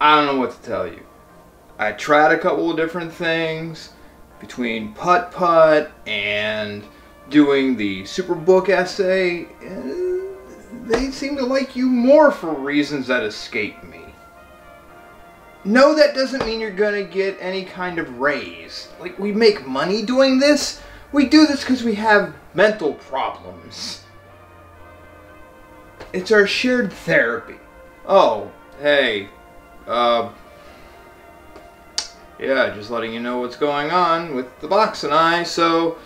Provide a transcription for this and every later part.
I don't know what to tell you. I tried a couple of different things between putt putt and doing the superbook essay. They seem to like you more for reasons that escape me. No, that doesn't mean you're gonna get any kind of raise. Like, we make money doing this. We do this because we have mental problems. It's our shared therapy. Oh, hey, uh, yeah, just letting you know what's going on with the box and I. So,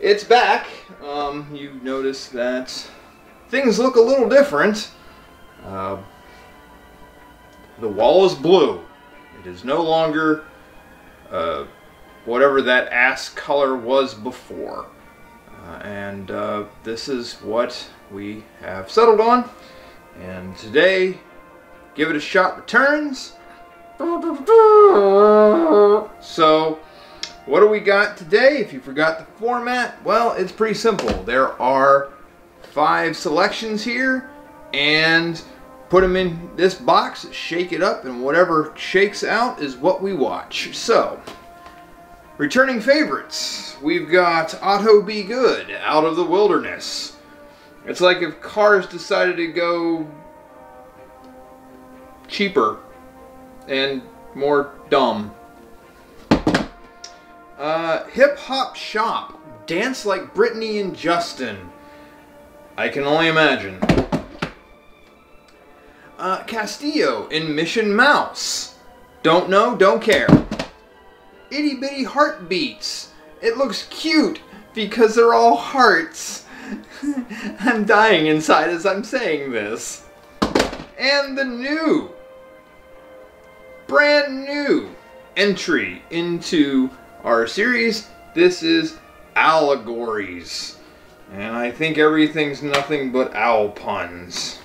it's back. Um, you notice that things look a little different. Uh, the wall is blue. It is no longer uh, whatever that ass color was before. Uh, and uh, this is what we have settled on. And today, Give It a Shot returns. So, what do we got today? If you forgot the format, well, it's pretty simple. There are five selections here, and put them in this box, shake it up, and whatever shakes out is what we watch. So, returning favorites. We've got Auto-B-Good, Out of the Wilderness. It's like if Cars decided to go cheaper and more dumb. Uh, Hip Hop Shop. Dance like Britney and Justin. I can only imagine. Uh, Castillo in Mission Mouse. Don't know, don't care. Itty Bitty Heartbeats. It looks cute because they're all hearts. I'm dying inside as I'm saying this. And the new, brand new entry into our series. This is Owlegories. And I think everything's nothing but owl puns.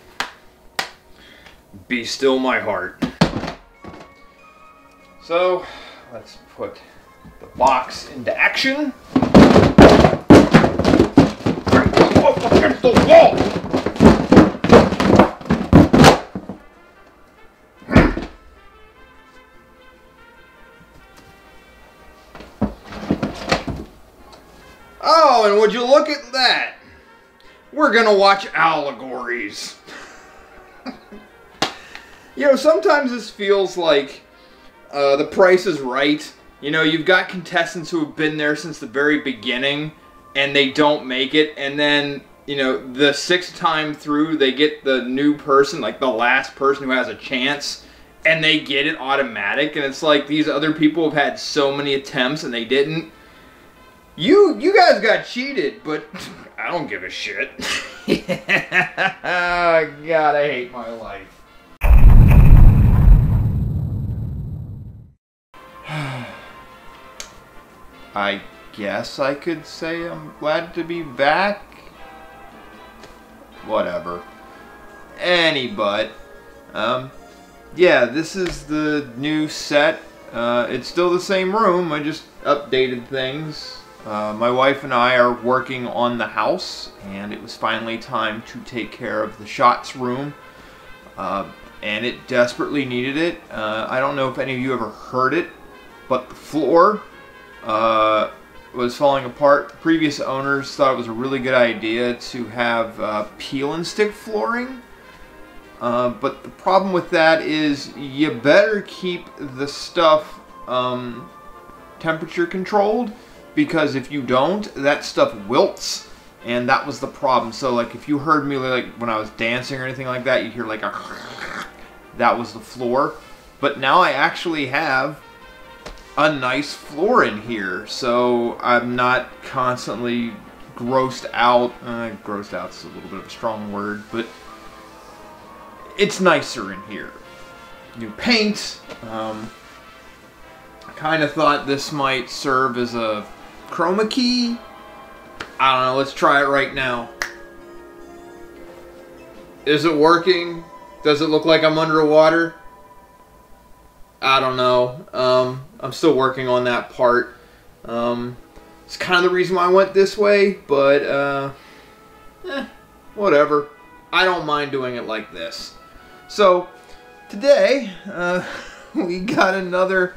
Be still my heart. So, let's put the box into action. Up against the wall! And would you look at that? We're gonna watch Owlegories. you know, sometimes this feels like uh, the price is right. You know, you've got contestants who have been there since the very beginning and they don't make it, and then, you know, the sixth time through, they get the new person, like the last person who has a chance, and they get it automatic, and it's like these other people have had so many attempts and they didn't. You you guys got cheated, but I don't give a shit. God, I hate my life. I guess I could say I'm glad to be back. Whatever. Any but. Um, yeah, this is the new set. Uh, it's still the same room. I just updated things. Uh, my wife and I are working on the house, and it was finally time to take care of the shots room. Uh, and it desperately needed it. Uh, I don't know if any of you ever heard it, but the floor uh, was falling apart. The Previous owners thought it was a really good idea to have uh, peel and stick flooring. But the problem with that is you better keep the stuff um, temperature controlled because if you don't, that stuff wilts. And that was the problem. So like if you heard me like when I was dancing or anything like that, you'd hear like a that was the floor. But now I actually have a nice floor in here, so I'm not constantly grossed out. Uh, grossed out's a little bit of a strong word, but it's nicer in here. New paint. Um, I kind of thought this might serve as a chroma key. I don't know. Let's try it right now. Is it working? Does it look like I'm underwater? I don't know. Um, I'm still working on that part. Um, it's kind of the reason why I went this way, but uh, eh, whatever. I don't mind doing it like this. So, today uh, we got another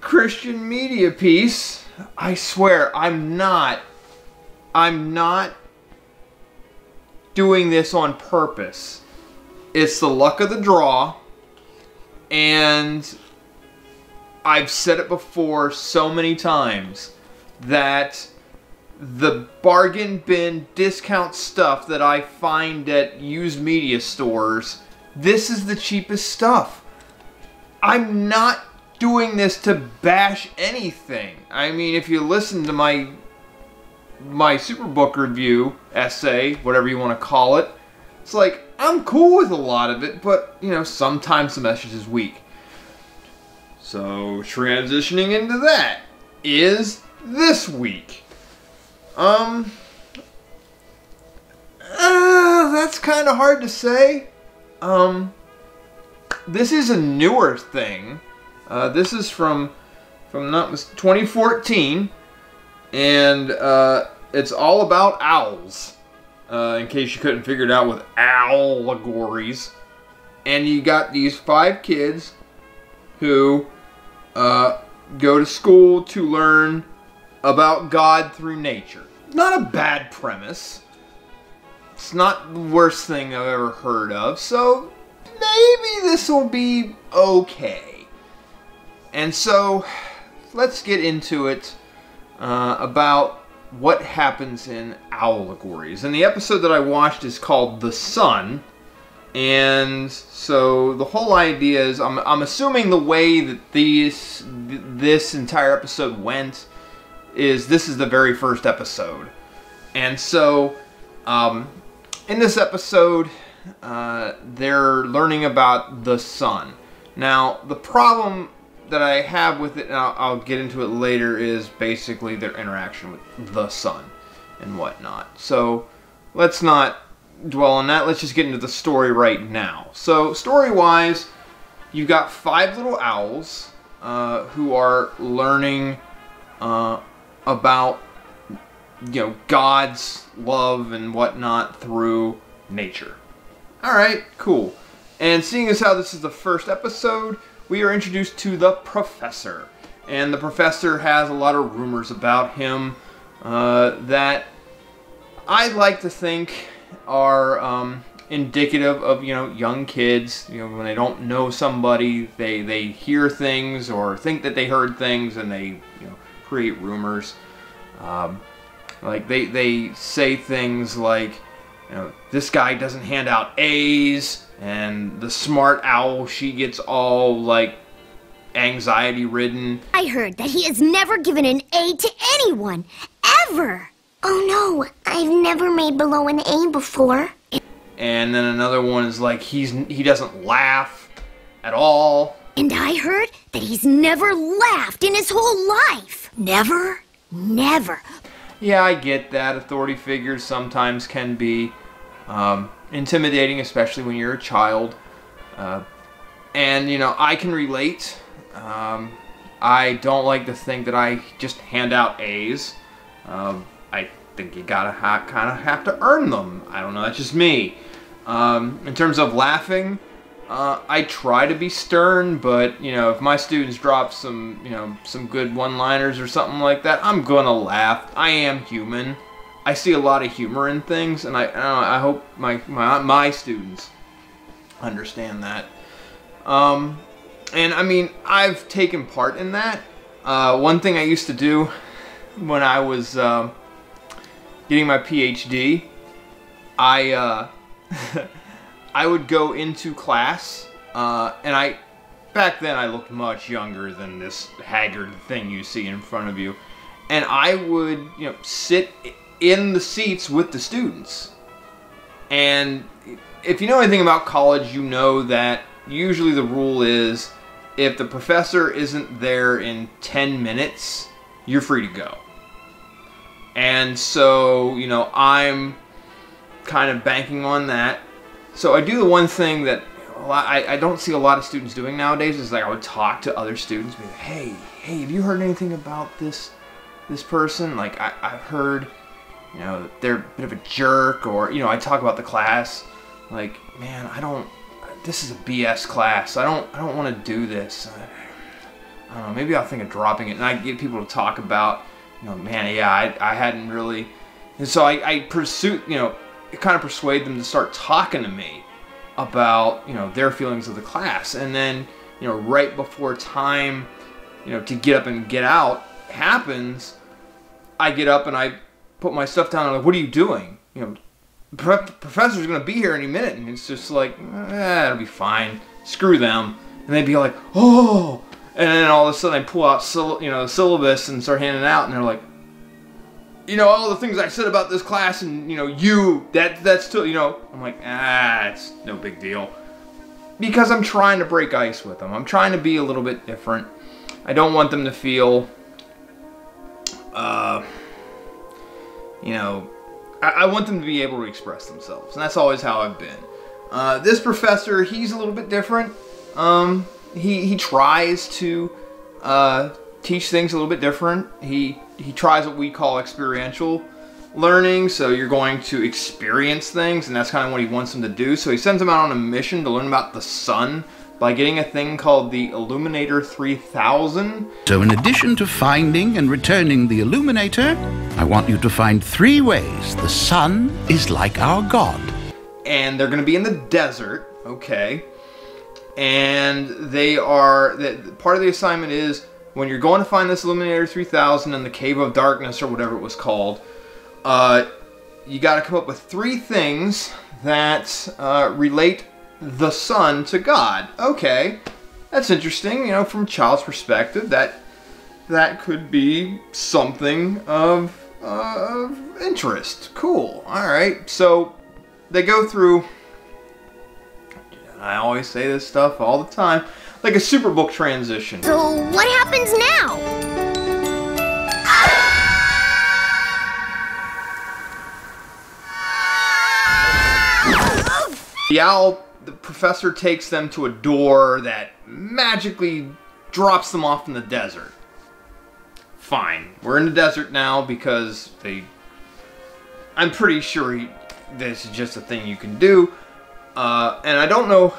Christian media piece. I swear, I'm not. I'm not doing this on purpose. It's the luck of the draw, and I've said it before so many times that the bargain bin discount stuff that I find at used media stores, this is the cheapest stuff. I'm not doing this to bash anything. I mean, if you listen to my my Superbook review essay, whatever you want to call it, it's like I'm cool with a lot of it, but you know, sometimes the message is weak. So, transitioning into that is this week. Um, uh, that's kind of hard to say. Um, this is a newer thing. Uh, this is from from not 2014, and uh, it's all about owls. Uh, in case you couldn't figure it out with Owlegories, and you got these five kids who uh, go to school to learn about God through nature. Not a bad premise. It's not the worst thing I've ever heard of, so maybe this will be okay. And so, let's get into it uh, about what happens in Owlegories. And the episode that I watched is called The Sun. And so the whole idea is I'm, I'm assuming the way that these this entire episode went is this is the very first episode. And so um, in this episode, uh, they're learning about the sun. Now, the problem that I have with it, and I'll, I'll, get into it later, is basically their interaction with the sun and whatnot. So let's not dwell on that. Let's just get into the story right now. So, story wise, you've got five little owls uh, who are learning uh, about you know God's love and whatnot through nature. All right, cool. And seeing as how this is the first episode, we are introduced to the professor, and the professor has a lot of rumors about him uh, that I like to think are um, indicative of you know young kids. You know when they don't know somebody, they they hear things or think that they heard things, and they you know create rumors. Um, like they they say things like, you know, this guy doesn't hand out A's, and the smart owl she gets all like anxiety ridden. I heard that he has never given an A to anyone ever. Oh no, I've never made below an A before. And then another one is like he's he doesn't laugh at all. And I heard that he's never laughed in his whole life. Never, never. Yeah, I get that. Authority figures sometimes can be um, intimidating, especially when you're a child. Uh, and, you know, I can relate. Um, I don't like to think that I just hand out A's. Um, I think you gotta kind of have to earn them. I don't know, that's just me. Um, in terms of laughing, uh, I try to be stern, but you know, if my students drop some, you know, some good one-liners or something like that, I'm gonna laugh. I am human. I see a lot of humor in things, and I, I hope my, my my students understand that. Um, and I mean, I've taken part in that. Uh, one thing I used to do when I was uh, getting my PhD, I. Uh, I would go into class, uh, and I, back then I looked much younger than this haggard thing you see in front of you, and I would, you know, sit in the seats with the students. And if you know anything about college, you know that usually the rule is if the professor isn't there in 10 minutes, you're free to go. And so, you know, I'm kind of banking on that. So I do the one thing that I, I don't see a lot of students doing nowadays is like I would talk to other students, be like, hey, hey, have you heard anything about this this person? Like I, I've heard, you know, they're a bit of a jerk, or you know, I talk about the class. Like, man, I don't. this is a BS class. I don't I don't want to do this. I, I don't know. Maybe I'll think of dropping it, and I get people to talk about, you know, man, yeah, I, I hadn't really, and so I, I pursue, you know, kind of persuade them to start talking to me about, you know, their feelings of the class, and then, you know, right before time, you know, to get up and get out happens, I get up and I put my stuff down. And I'm like, what are you doing? You know, professor's gonna be here any minute, and it's just like, eh, it'll be fine. Screw them. And they'd be like, oh, and then all of a sudden I pull out, you know, the syllabus and start handing out, and they're like, you know, all the things I said about this class, and you know, you, that, that's still, you know, I'm like, ah, it's no big deal, because I'm trying to break ice with them. I'm trying to be a little bit different. I don't want them to feel, you know, I, I, want them to be able to express themselves, and that's always how I've been. Uh, this professor, he's a little bit different. Um, he he tries to uh, teach things a little bit different. He he tries what we call experiential learning. So you're going to experience things, and that's kind of what he wants them to do. So he sends them out on a mission to learn about the sun by getting a thing called the Illuminator 3000. So, in addition to finding and returning the Illuminator, I want you to find three ways the sun is like our God. And they're going to be in the desert, okay? And they are, that part of the assignment is when you're going to find this Illuminator 3000 in the Cave of Darkness or whatever it was called, uh, you got to come up with three things that uh, relate the Son to God. Okay, that's interesting. You know, from a child's perspective, that that could be something of, uh, of interest. Cool. All right. So they go through. I always say this stuff all the time, like a superbook transition. So what happens now? The owl the professor takes them to a door that magically drops them off in the desert. Fine. We're in the desert now because they. I'm pretty sure he, this is just a thing you can do. Uh, and I don't know.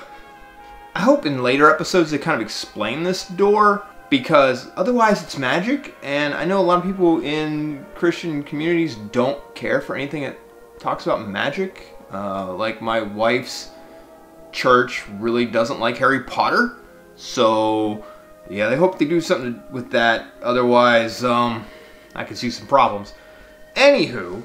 I hope in later episodes they kind of explain this door because otherwise it's magic. And I know a lot of people in Christian communities don't care for anything that talks about magic. Uh, like my wife's church really doesn't like Harry Potter. So, yeah, they hope they do something with that. Otherwise, um, I could see some problems. Anywho,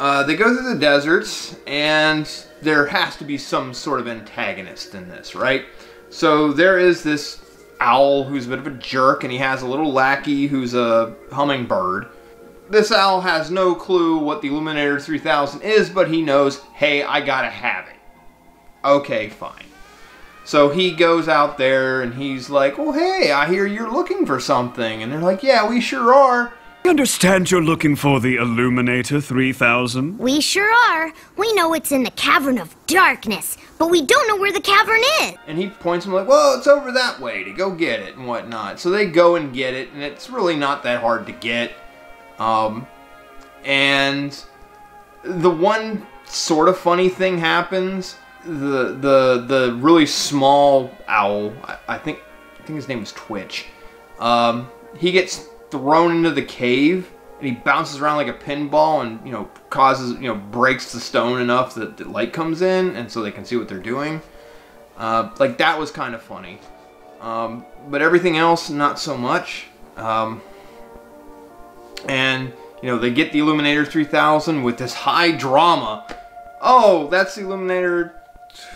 uh, they go through the deserts, and there has to be some sort of antagonist in this, right? So there is this owl who's a bit of a jerk, and he has a little lackey who's a hummingbird. This owl has no clue what the Illuminator 3000 is, but he knows, hey, I gotta have it okay, fine. So he goes out there and he's like, well, hey, I hear you're looking for something. And they're like, yeah, we sure are. I understand you're looking for the Illuminator 3000. We sure are. We know it's in the Cavern of Darkness, but we don't know where the cavern is. And he points them like, well, it's over that way to go get it and whatnot. So they go and get it, and it's really not that hard to get. Um, and the one sort of funny thing happens the the the really small owl. I, I think I think his name was Twitch. Um, he gets thrown into the cave and he bounces around like a pinball and you know causes you know breaks the stone enough that the light comes in and so they can see what they're doing. Uh, like that was kind of funny, um, but everything else not so much. Um, and you know they get the Illuminator 3000 with this high drama. Oh, that's the Illuminator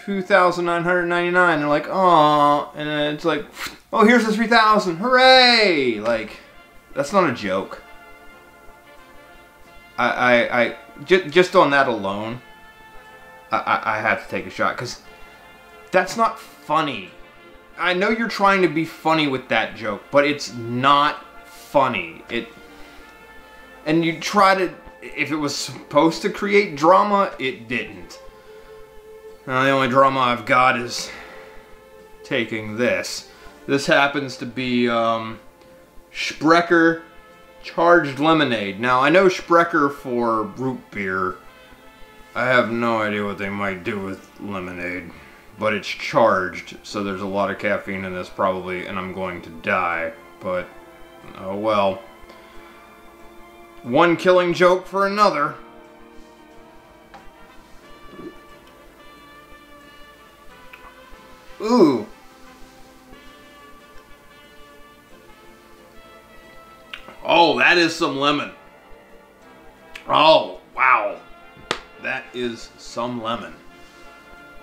2,999. They're like, oh, and it's like, oh, here's the 3,000. Hooray! Like, that's not a joke. I, I, I, I j- just on that alone, I, I, I have to take a shot because that's not funny. I know you're trying to be funny with that joke, but it's not funny. It, and you try to, if it was supposed to create drama, it didn't. Now the only drama I've got is taking this. This happens to be um, Sprecher Charged Lemonade. Now I know Sprecher for root beer. I have no idea what they might do with lemonade. but it's charged, so there's a lot of caffeine in this probably, and I'm going to die. But, oh well. One killing joke for another. Ooh. Oh, that is some lemon. Oh, wow. That is some lemon.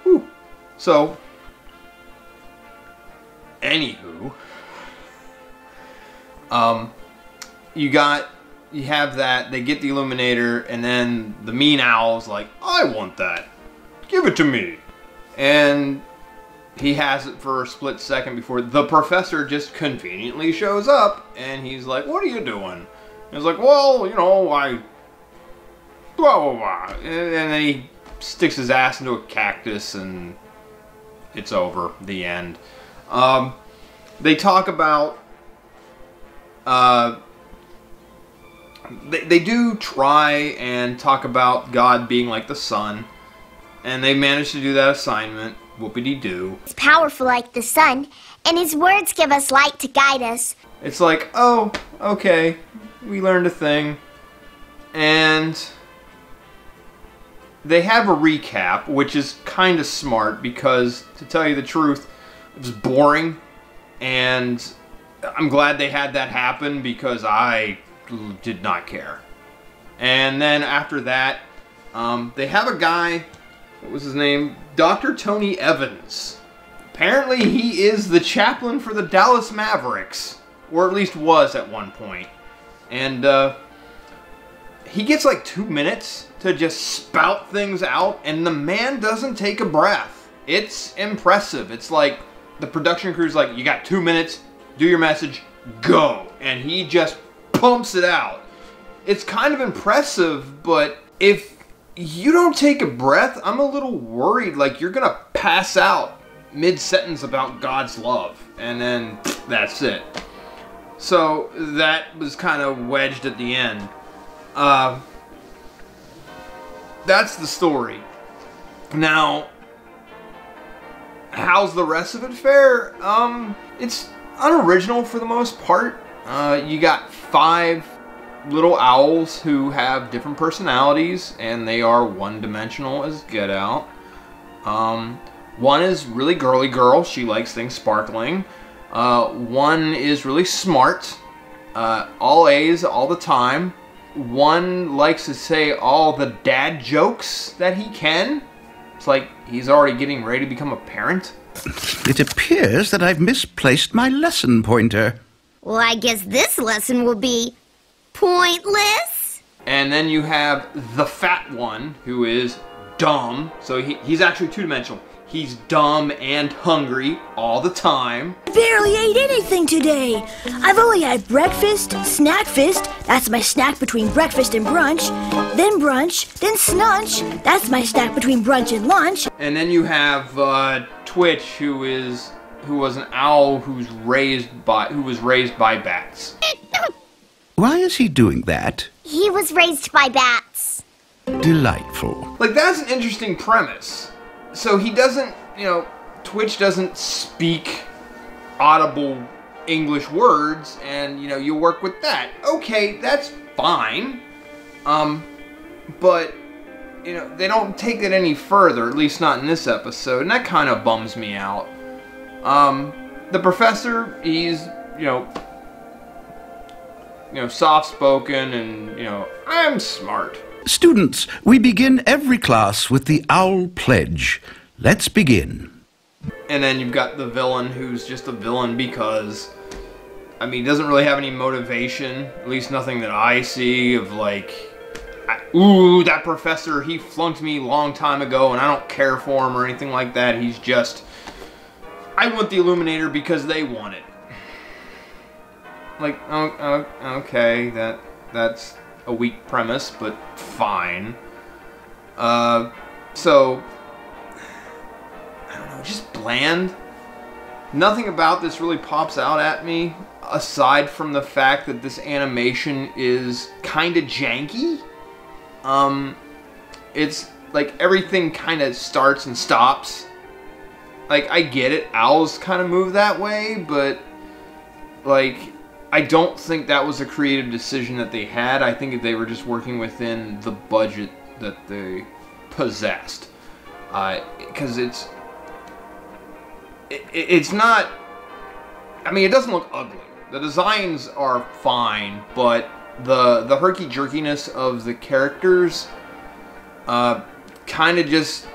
Whew. So, anywho, um, you got, you have that, they get the Illuminator, and then the mean owl's like, I want that. Give it to me. And he has it for a split second before the professor just conveniently shows up and he's like, What are you doing? he's like, Well, you know, I. Blah, blah, blah. And then he sticks his ass into a cactus and it's over. The end. Um, they talk about. Uh, they, they do try and talk about God being like the sun, and they manage to do that assignment Whoopity doo. He's powerful like the sun, and his words give us light to guide us. It's like, oh, okay, we learned a thing. And they have a recap, which is kind of smart because, to tell you the truth, it was boring. And I'm glad they had that happen because I did not care. And then after that, um, they have a guy, what was his name? Dr. Tony Evans. Apparently, he is the chaplain for the Dallas Mavericks, or at least was at one point. And uh, he gets like two minutes to just spout things out, and the man doesn't take a breath. It's impressive. It's like the production crew's like, you got two minutes, do your message, go. And he just pumps it out. It's kind of impressive, but if you don't take a breath, I'm a little worried like you're gonna pass out mid sentence about God's love, and then that's it. So that was kind of wedged at the end. Uh, that's the story. Now, how's the rest of it fare? Um, it's unoriginal for the most part. Uh, you got five little owls who have different personalities and they are one dimensional as Get Out. Um, one is really girly girl, she likes things sparkling. Uh, one is really smart, uh, all A's all the time. One likes to say all the dad jokes that he can. It's like he's already getting ready to become a parent. It appears that I've misplaced my lesson pointer. Well, I guess this lesson will be pointless. And then you have the fat one who is dumb. So he, he's actually two dimensional. He's dumb and hungry all the time. Barely ate anything today. I've only had breakfast, snack fist, that's my snack between breakfast and brunch, then brunch, then snunch, that's my snack between brunch and lunch. And then you have uh, Twitch, who is who was an owl who's raised by who was raised by bats. Why is he doing that? He was raised by bats. Delightful. Like that's an interesting premise. So he doesn't, you know, Twitch doesn't speak audible English words, and you know you work with that. Okay, that's fine. Um, but you know they don't take it any further, at least not in this episode, and that kind of bums me out. Um, the professor, he's you know you know, soft spoken and, you know, I'm smart. Students, we begin every class with the Owl Pledge. Let's begin. And then you've got the villain who's just a villain because, I mean, he doesn't really have any motivation, at least nothing that I see, of like, I, ooh, that professor, he flunked me a long time ago and I don't care for him or anything like that. He's just, I want the Illuminator because they want it like, oh, oh, okay, that that's a weak premise, but fine. Uh, so I don't know, just bland. Nothing about this really pops out at me aside from the fact that this animation is kind of janky. Um, it's like everything kind of starts and stops like I get it. Owls kind of move that way, but like I don't think that was a creative decision that they had. I think they were just working within the budget that they possessed. Because uh, it's it, it's not. I mean, it doesn't look ugly. The designs are fine, but the the herky jerkiness of the characters uh, kind of just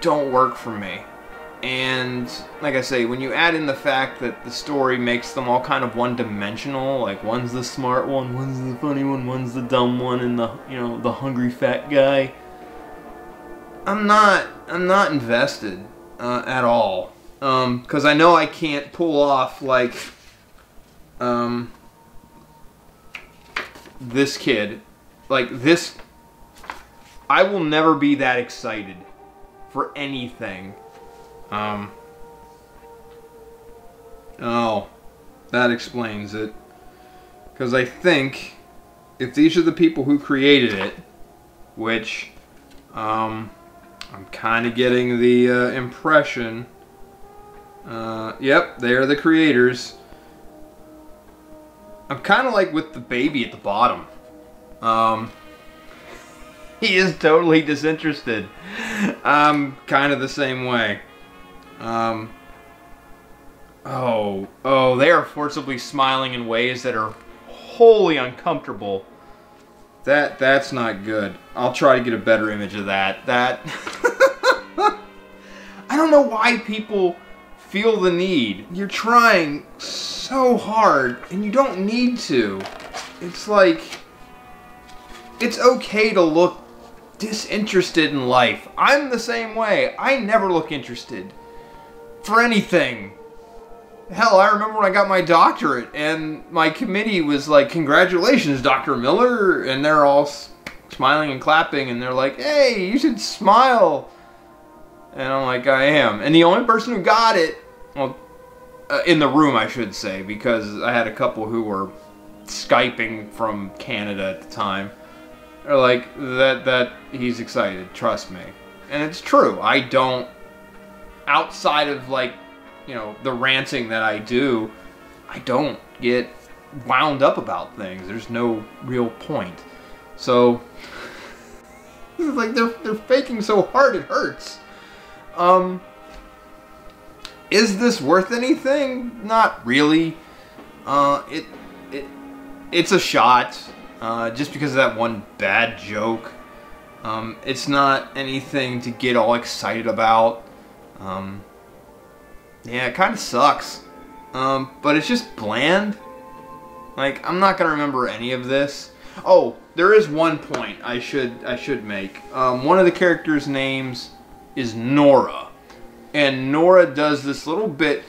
don't work for me. And like I say, when you add in the fact that the story makes them all kind of one-dimensional, like one's the smart one, one's the funny one, one's the dumb one, and the you know the hungry fat guy. I'm not I'm not invested uh, at all because um, I know I can't pull off like um, this kid, like this. I will never be that excited for anything. Um. Oh, that explains it. Because I think if these are the people who created it, which um, I'm kind of getting the uh, impression. Uh, yep, they are the creators. I'm kind of like with the baby at the bottom. Um, he is totally disinterested. I'm kind of the same way. Um, oh, oh, they are forcibly smiling in ways that are wholly uncomfortable. That that's not good. I'll try to get a better image of that. That I don't know why people feel the need. You're trying so hard and you don't need to. It's like it's okay to look disinterested in life. I'm the same way. I never look interested for anything. Hell, I remember when I got my doctorate and my committee was like, Congratulations, Dr. Miller. And they're all smiling and clapping and they're like, Hey, you should smile. And I'm like, I am. And the only person who got it, well, uh, in the room, I should say, because I had a couple who were Skyping from Canada at the time. They're like, that, that, he's excited, trust me. And it's true. I don't, outside of like you know, the ranting that I do, I don't get wound up about things. There's no real point. So, like they're they're faking so hard it hurts. Um, is this worth anything? Not really. Uh, it it it's a shot. Uh, just because of that one bad joke. Um, it's not anything to get all excited about. Um, yeah, it kind of sucks. Um, but it's just bland. Like, I'm not gonna remember any of this. Oh, there is one point I should I should make. Um, one of the characters' names is Nora, and Nora does this little bit.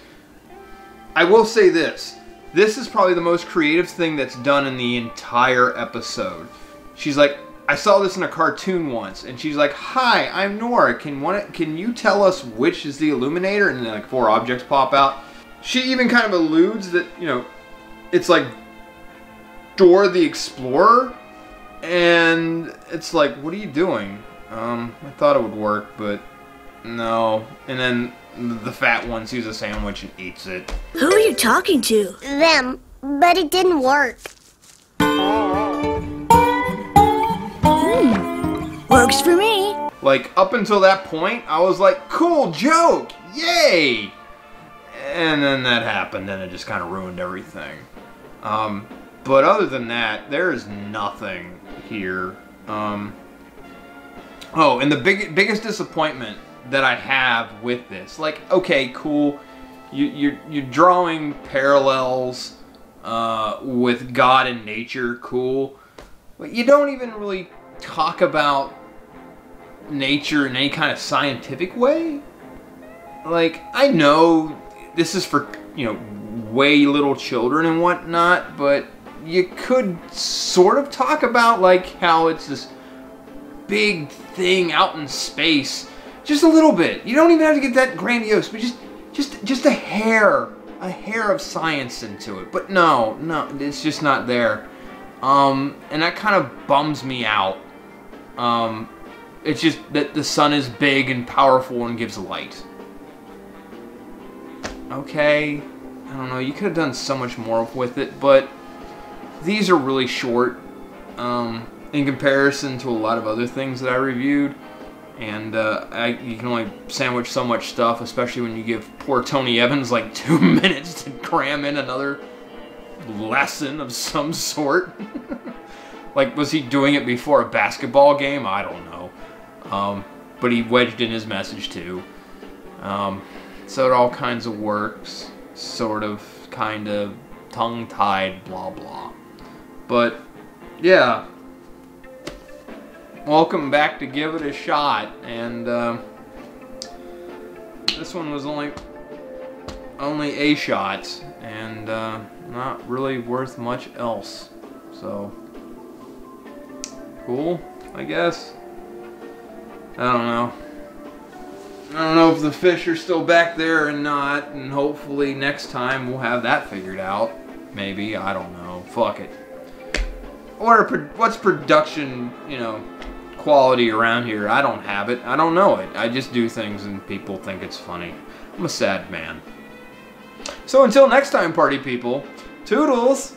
I will say this: this is probably the most creative thing that's done in the entire episode. She's like, I saw this in a cartoon once, and she's like, "Hi, I'm Nora. Can one can you tell us which is the Illuminator?" And then like four objects pop out. She even kind of alludes that you know, it's like Dora the Explorer, and it's like, "What are you doing?" Um, I thought it would work, but no. And then the fat one sees a sandwich and eats it. Who are you talking to? Them, but it didn't work. Works for me. Like, up until that point, I was like, cool joke, yay! And then that happened, and it just kind of ruined everything. Um, but other than that, there is nothing here. Um, oh, and the big, biggest disappointment that I have with this, like, okay, cool, you, you're, you're drawing parallels uh, with God and nature, cool, but you don't even really talk about nature in any kind of scientific way. Like, I know this is for, you know, way little children and whatnot, but you could sort of talk about, like, how it's this big thing out in space. Just a little bit. You don't even have to get that grandiose, but just, just, just a hair, a hair of science into it. But no, no, it's just not there. Um, and that kind of bums me out. Um, it's just that the sun is big and powerful and gives light. okay. I don't know. You could have done so much more with it, but these are really short um, in comparison to a lot of other things that I reviewed. And uh, I, you can only sandwich so much stuff, especially when you give poor Tony Evans like two minutes to cram in another lesson of some sort. like, was he doing it before a basketball game? I don't know. Um, but he wedged in his message too. Um, so it all kinds of works, sort of, kind of, tongue tied, blah blah. But yeah, welcome back to give it a shot. And uh, this one was only only a shot, and uh, not really worth much else. So cool, I guess. I don't know. I don't know if the fish are still back there or not, and hopefully next time we'll have that figured out. Maybe I don't know. Fuck it. What pro- what's production? You know, quality around here? I don't have it. I don't know it. I just do things and people think it's funny. I'm a sad man. So until next time, party people. Toodles.